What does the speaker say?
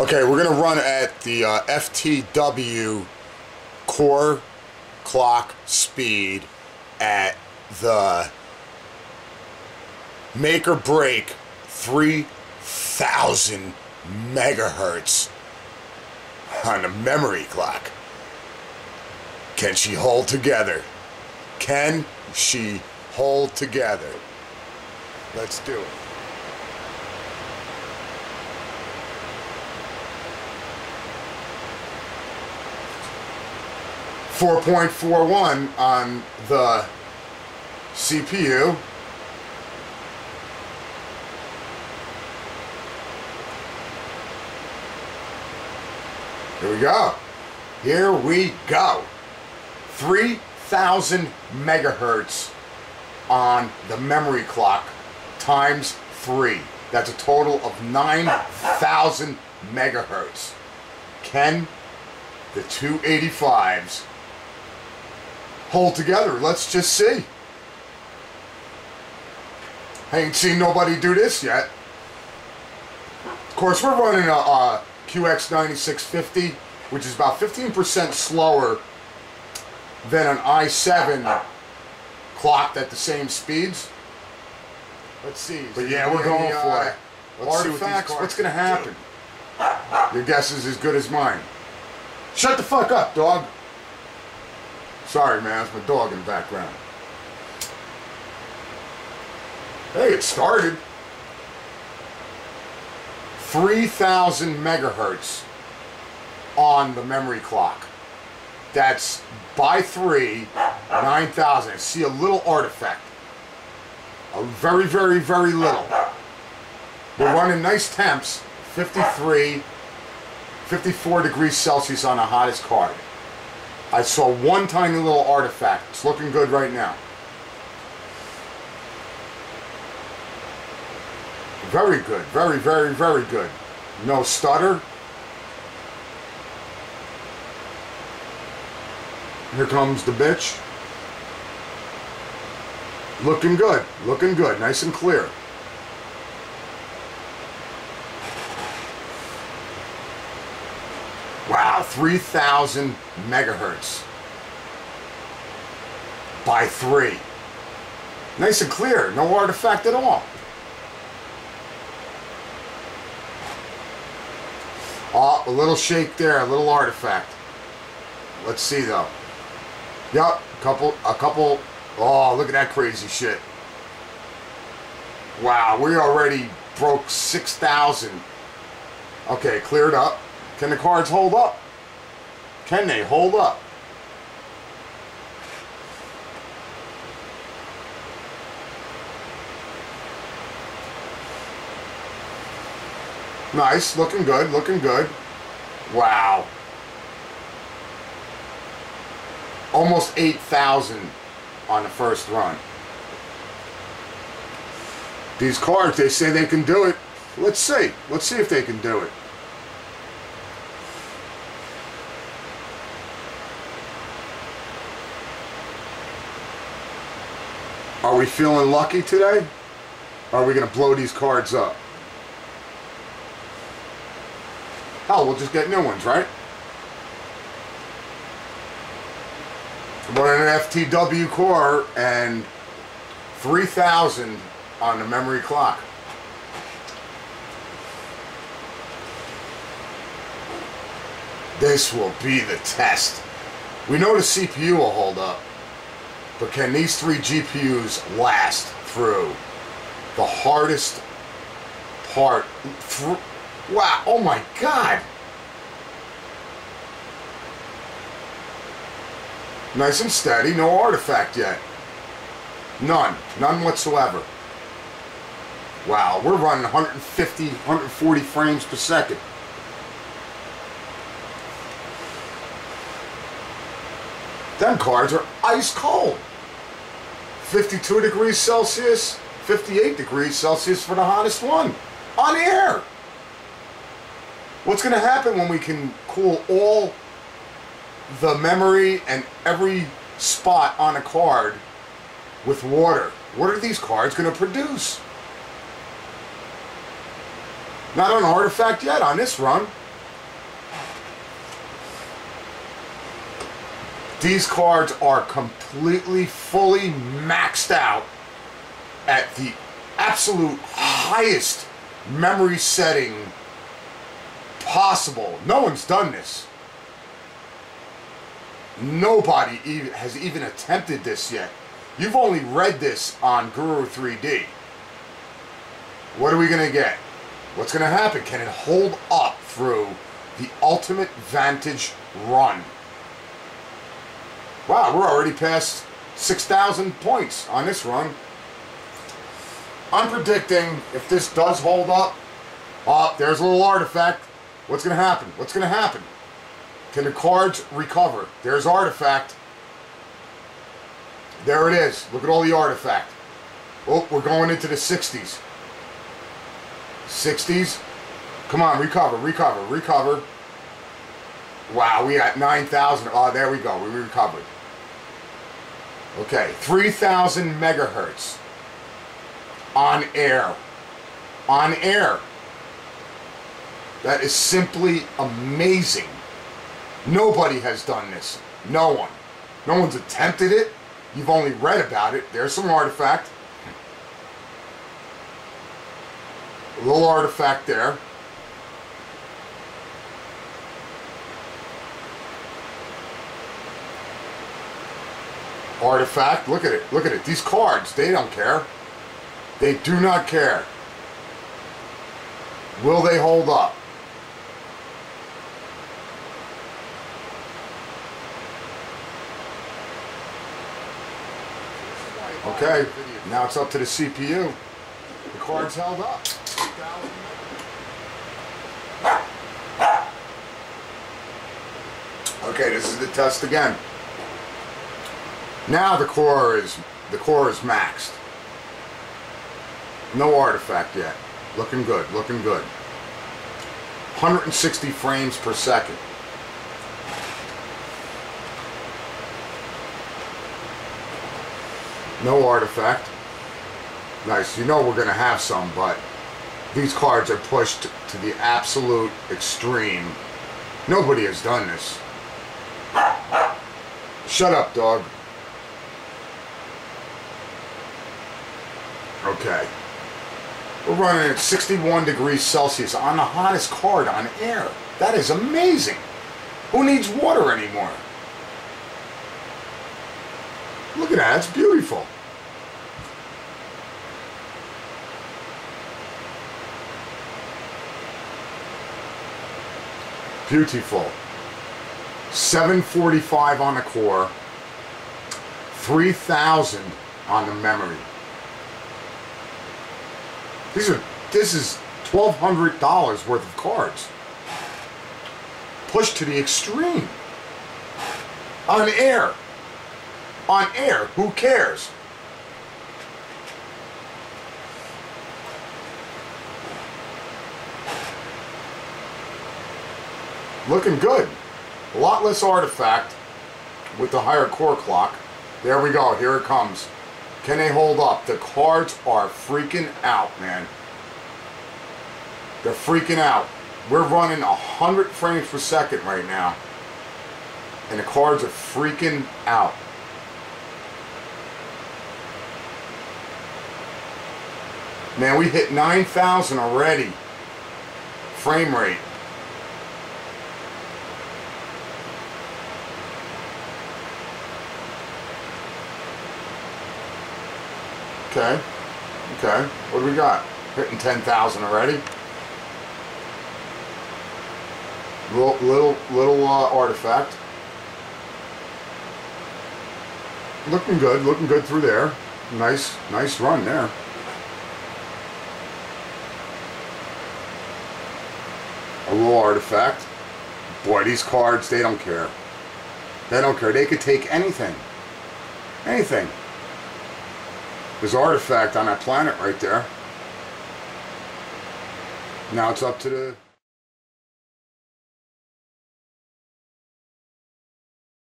Okay, we're gonna run at the uh, FTW core clock speed at the make or break 3000 megahertz on a memory clock. Can she hold together? Can she hold together? Let's do it. Four point four one on the CPU. Here we go. Here we go. 3,000 megahertz on the memory clock times three. That's a total of 9,000 megahertz. Can the 285s hold together? Let's just see. I ain't seen nobody do this yet. Of course, we're running a, a QX9650, which is about 15% slower than an i7 clocked at the same speeds. Let's see. But yeah, we're going Any, for uh, it. let's see what what's going to happen? Your guess is as good as mine. Shut the fuck up, dog. Sorry, man, it's my dog in the background. Hey, it started. 3,000 megahertz on the memory clock. That's by three, 9,000. I see a little artifact. A very, very, very little. We're running nice temps, 53, 54 degrees Celsius on the hottest card. I saw one tiny little artifact. It's looking good right now. Very good. Very, very, very good. No stutter. Here comes the bitch. Looking good. Looking good. Nice and clear. Wow, 3,000 megahertz by three. Nice and clear, no artifact at all. Oh, a little shake there, a little artifact. Let's see though. Yup, a couple, a couple. Oh, look at that crazy shit. Wow, we already broke 6,000. Okay, cleared up. Can the cards hold up? Can they hold up? Nice, looking good, looking good. Wow. Almost 8,000 on the first run. These cards, they say they can do it. Let's see. Let's see if they can do it. Are we feeling lucky today? Or are we going to blow these cards up? Hell, we'll just get new ones, right? Running an FTW core and 3,000 on the memory clock. This will be the test. We know the CPU will hold up, but can these three GPUs last through the hardest part? Wow, oh my god! Nice and steady, no artifact yet. None, none whatsoever. Wow, we're running 150, 140 frames per second. Them cards are ice cold. 52 degrees Celsius, 58 degrees Celsius for the hottest one. On air. What's going to happen when we can cool all the memory and every spot on a card with water? What are these cards going to produce? Not an artifact yet on this run. These cards are completely, fully maxed out at the absolute highest memory setting possible. No one's done this. Nobody even, has even attempted this yet. You've only read this on Guru 3D. What are we going to get? What's going to happen? Can it hold up through the Ultimate Vantage run? Wow, we're already past 6,000 points on this run. I'm predicting if this does hold up, oh, there's a little artifact. What's going to happen? What's going to happen? Can the cards recover? There's artifact. There it is. Look at all the artifact. Oh, we're going into the 60s. 60s. Come on, recover, recover, recover. Wow, we got 9,000. Oh, ah, there we go. We recovered. Okay, 3,000 megahertz on air. On air. That is simply amazing. Nobody has done this. No one. No one's attempted it. You've only read about it. There's some artifact. A little artifact there. Artifact. Look at it. Look at it. These cards, they don't care. They do not care. Will they hold up? Okay, now it's up to the CPU. The card's held up. Okay, this is the test again. Now the core is the core is maxed. No artifact yet. Looking good, looking good. 160 frames per second. No artifact. Nice. You know we're going to have some, but these cards are pushed to the absolute extreme. Nobody has done this. Shut up, dog. Okay. We're running at 61 degrees Celsius on the hottest card on air. That is amazing. Who needs water anymore? Look at that, it's beautiful. Beautiful. 745 on the core, 3000 on the memory. These are this is $1200 worth of cards. Pushed to the extreme. On air on air. Who cares? Looking good. A lot less artifact with the higher core clock. There we go. Here it comes. Can they hold up? The cards are freaking out, man. They're freaking out. We're running 100 frames per second right now. And the cards are freaking out. Man, we hit 9,000 already. Frame rate. Okay. Okay. What do we got? Hitting 10,000 already. Little, little, little uh, artifact. Looking good. Looking good through there. Nice, nice run there. a little artifact. Boy, these cards, they don't care. They don't care. They could take anything. Anything. There's artifact on that planet right there. Now it's up to the